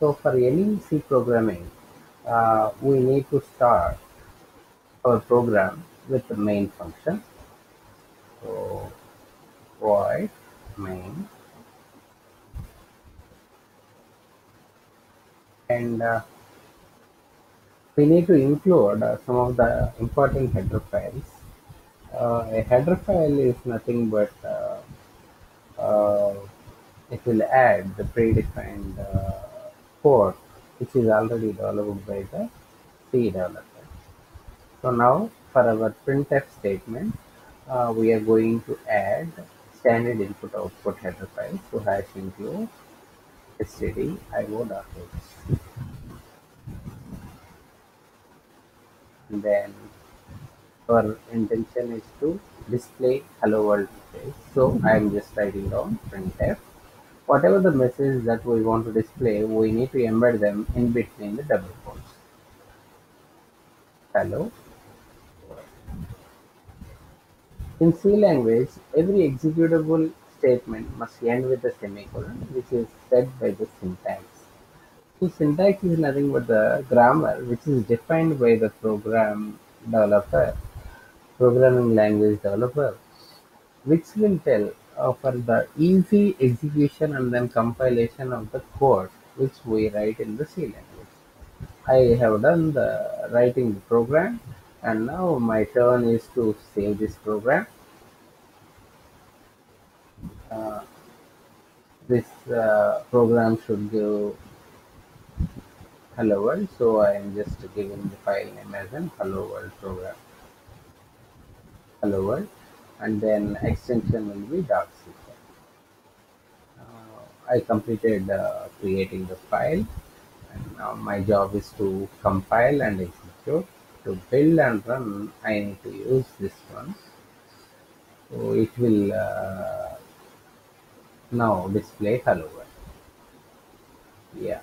So for any C programming, uh, we need to start our program with the main function. So void main and uh, we need to include uh, some of the important header files. Uh, a header file is nothing but uh, uh, it will add the predefined which is already developed by the C developer. So now for our printf statement, uh, we are going to add standard input output header file. So hash include stdio.h. Then our intention is to display hello world message. So I am just writing down printf. Whatever the message that we want to display, we need to embed them in between the double quotes. Hello. In C language, every executable statement must end with a semicolon, which is set by the syntax. So syntax is nothing but the grammar which is defined by the program developer, programming language developer, which will tell for the easy execution and then compilation of the code which we write in the C language. I have done the writing the program and now my turn is to save this program. Uh, this uh, program should give hello world so I am just giving the file name as an hello world program hello world and then extension will be dot uh, I completed uh, creating the file. And now my job is to compile and execute to build and run. I need to use this one. So it will uh, now display hello world. Yeah